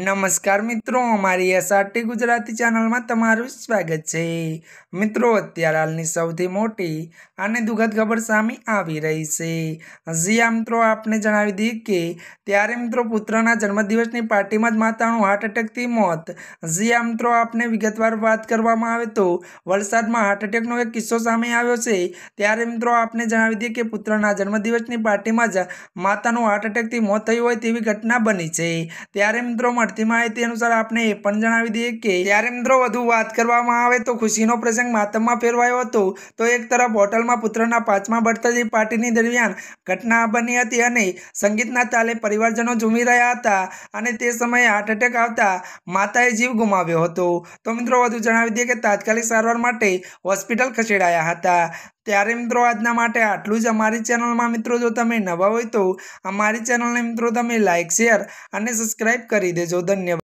નમસ્કાર મિત્રો, અમારી એસઆરટી ગુજરાતી ચેનલમાં તમારું સ્વાગત છે. મિત્રો, અત્યારે હાલની સૌથી મોટી અને દુઃખદ ખબર સામે આવી રહી છે. આ મિત્રો, આપને જણાવી દઈએ કે ત્યારે મિત્રો પુત્રના જન્મદિવસની પાર્ટીમાં જ માતાનું હાર્ટ એટેકથી મોત. આ મિત્રો, આપને વિગતવાર વાત કરવામાં આવે તો વલસાડમાં હાર્ટ એટેકનો એક કિસ્સો સામે આવ્યો છે. ત્યારે મિત્રો, આપને જણાવી દઈએ કે પુત્રના જન્મદિવસની પાર્ટીમાં જ માતાનું હાર્ટ એટેકથી મોત થયું હોય તેવી ઘટના બની છે. ત્યારે મિત્રો મળતી માહિતી અનુસાર આપણે એ પણ જણાવી દઈએ કે ત્યારે મિત્રો વધુ વાત કરવામાં આવે તો ખુશીનો પ્રસંગ માતમમાં ફેરવાયો હતો. તો એક તરફ હોટલમાં પુત્રના પાંચમા બર્થડે પાર્ટીની દરમિયાન ઘટના બની હતી અને સંગીતના તાલે પરિવારજનો ઝૂમી રહ્યા હતા અને તે સમયે હાર્ટ એટેક આવતા માતાએ જીવ ગુમાવ્યો હતો. તો મિત્રો વધુ જણાવી દઈએ કે તાત્કાલિક સારવાર માટે હોસ્પિટલ ખસેડાયા હતા. ત્યારે મિત્રો આજના માટે આટલું જ. અમારી ચેનલમાં મિત્રો જો તમે નવા હોય તો અમારી ચેનલને મિત્રો તમે લાઇક શેર અને સબસ્ક્રાઈબ કરી દેજો. ધન્યવાદ.